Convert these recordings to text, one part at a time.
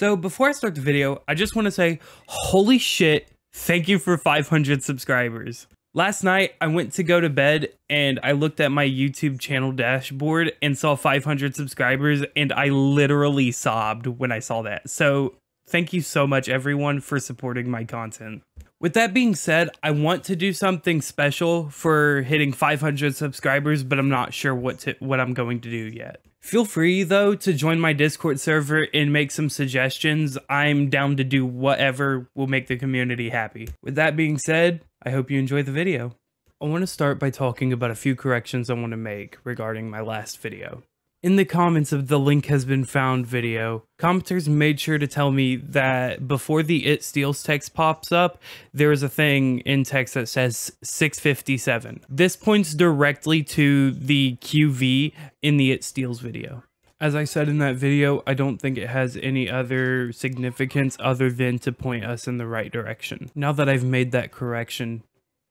So before I start the video, I just want to say, holy shit, thank you for 500 subscribers. Last night, I went to go to bed and I looked at my YouTube channel dashboard and saw 500 subscribers and I literally sobbed when I saw that. So thank you so much everyone for supporting my content. With that being said, I want to do something special for hitting 500 subscribers, but I'm not sure what to, what I'm going to do yet. Feel free though to join my Discord server and make some suggestions. I'm down to do whatever will make the community happy. With that being said, I hope you enjoy the video. I want to start by talking about a few corrections I want to make regarding my last video. In the comments of the link has been found video, commenters made sure to tell me that before the it steals text pops up, there is a thing in text that says 657. This points directly to the QV in the it steals video. As I said in that video, I don't think it has any other significance other than to point us in the right direction. Now that I've made that correction,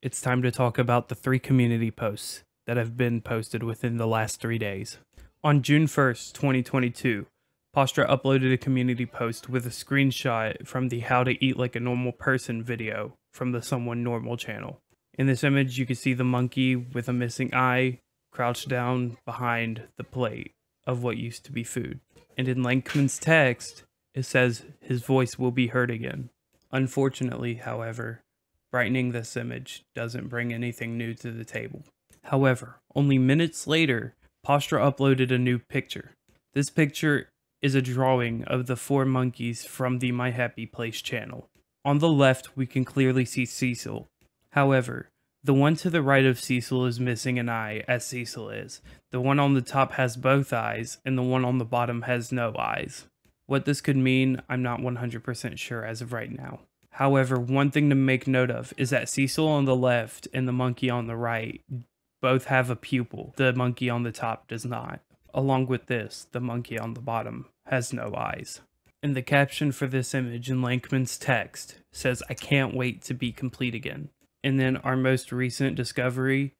it's time to talk about the three community posts that have been posted within the last three days. On June 1st, 2022, Pastra uploaded a community post with a screenshot from the How to Eat Like a Normal Person video from the Someone Normal channel. In this image, you can see the monkey with a missing eye crouched down behind the plate of what used to be food. And in Lankman's text, it says his voice will be heard again. Unfortunately, however, brightening this image doesn't bring anything new to the table. However, only minutes later, Pastra uploaded a new picture. This picture is a drawing of the four monkeys from the My Happy Place channel. On the left, we can clearly see Cecil. However, the one to the right of Cecil is missing an eye, as Cecil is. The one on the top has both eyes, and the one on the bottom has no eyes. What this could mean, I'm not 100% sure as of right now. However, one thing to make note of is that Cecil on the left and the monkey on the right both have a pupil. The monkey on the top does not. Along with this, the monkey on the bottom has no eyes. And the caption for this image in Lankman's text says, I can't wait to be complete again. And then our most recent discovery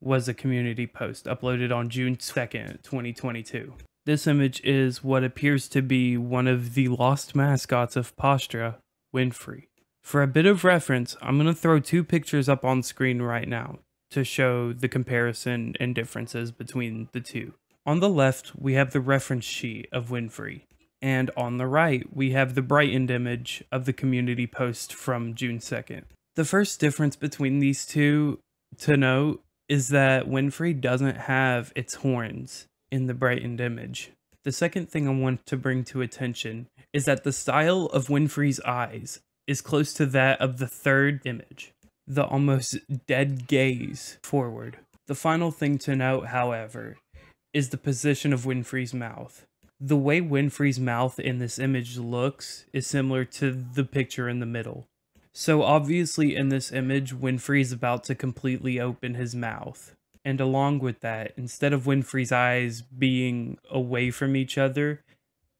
was a community post uploaded on June 2nd, 2022. This image is what appears to be one of the lost mascots of Pastra, Winfrey. For a bit of reference, I'm going to throw two pictures up on screen right now to show the comparison and differences between the two. On the left, we have the reference sheet of Winfrey, and on the right, we have the brightened image of the community post from June 2nd. The first difference between these two to note is that Winfrey doesn't have its horns in the brightened image. The second thing I want to bring to attention is that the style of Winfrey's eyes is close to that of the third image the almost dead gaze forward. The final thing to note, however, is the position of Winfrey's mouth. The way Winfrey's mouth in this image looks is similar to the picture in the middle. So obviously in this image, Winfrey's about to completely open his mouth. And along with that, instead of Winfrey's eyes being away from each other,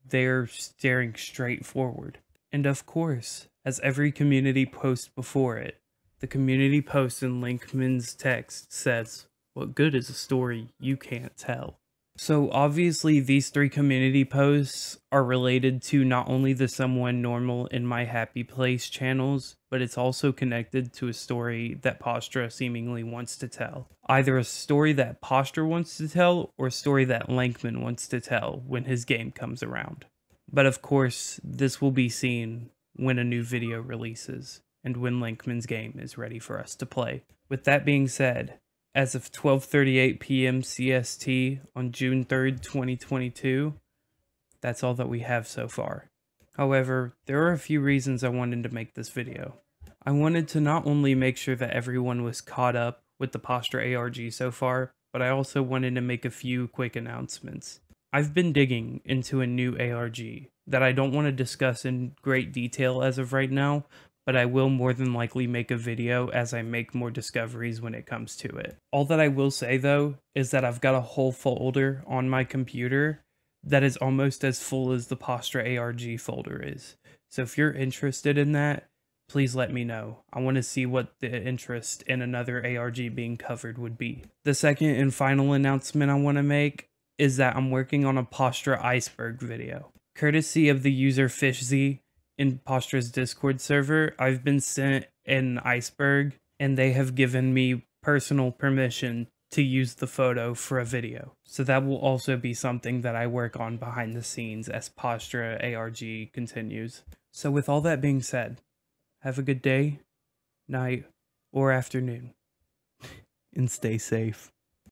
they're staring straight forward. And of course, as every community post before it, the community post in Lankman's text says, What good is a story you can't tell? So obviously these three community posts are related to not only the Someone Normal in My Happy Place channels, but it's also connected to a story that Pastra seemingly wants to tell. Either a story that Pastra wants to tell or a story that Lankman wants to tell when his game comes around. But of course, this will be seen when a new video releases and when Lankman's game is ready for us to play. With that being said, as of 12:38 p.m. CST on June 3rd, 2022, that's all that we have so far. However, there are a few reasons I wanted to make this video. I wanted to not only make sure that everyone was caught up with the Pastra ARG so far, but I also wanted to make a few quick announcements. I've been digging into a new ARG that I don't want to discuss in great detail as of right now, but I will more than likely make a video as I make more discoveries when it comes to it. All that I will say though is that I've got a whole folder on my computer that is almost as full as the Pastra ARG folder is. So if you're interested in that, please let me know. I want to see what the interest in another ARG being covered would be. The second and final announcement I want to make is that I'm working on a Pastra iceberg video. courtesy of the user FishZ in Pastra's Discord server, I've been sent an iceberg and they have given me personal permission to use the photo for a video. So that will also be something that I work on behind the scenes as Pastra ARG continues. So with all that being said, have a good day, night, or afternoon, and stay safe.